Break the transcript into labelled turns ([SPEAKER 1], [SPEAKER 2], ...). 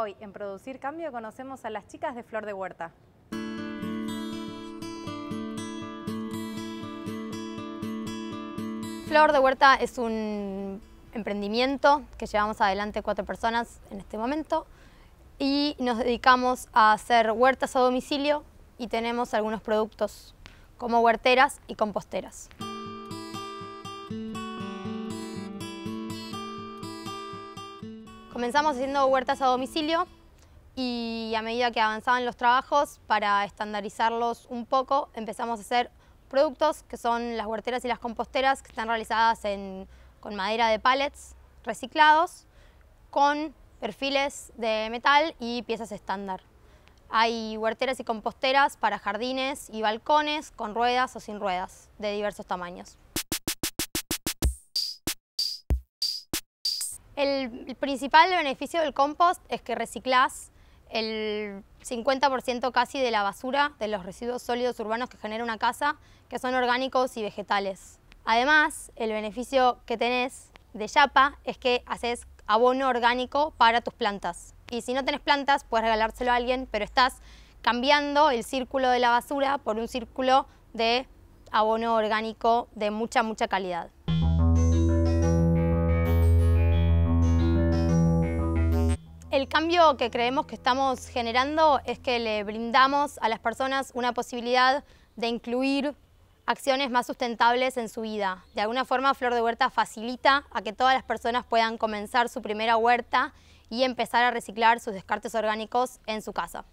[SPEAKER 1] Hoy, en Producir Cambio, conocemos a las chicas de Flor de Huerta.
[SPEAKER 2] Flor de Huerta es un emprendimiento que llevamos adelante cuatro personas en este momento y nos dedicamos a hacer huertas a domicilio y tenemos algunos productos como huerteras y composteras. Comenzamos haciendo huertas a domicilio y a medida que avanzaban los trabajos, para estandarizarlos un poco, empezamos a hacer productos que son las huerteras y las composteras que están realizadas con madera de pallets reciclados, con perfiles de metal y piezas estándar. Hay huerteras y composteras para jardines y balcones con ruedas o sin ruedas de diversos tamaños. El principal beneficio del compost es que reciclás el 50% casi de la basura, de los residuos sólidos urbanos que genera una casa, que son orgánicos y vegetales. Además, el beneficio que tenés de Yapa es que haces abono orgánico para tus plantas. Y si no tenés plantas, puedes regalárselo a alguien, pero estás cambiando el círculo de la basura por un círculo de abono orgánico de mucha, mucha calidad. El cambio que creemos que estamos generando es que le brindamos a las personas una posibilidad de incluir acciones más sustentables en su vida. De alguna forma, Flor de Huerta facilita a que todas las personas puedan comenzar su primera huerta y empezar a reciclar sus descartes orgánicos en su casa.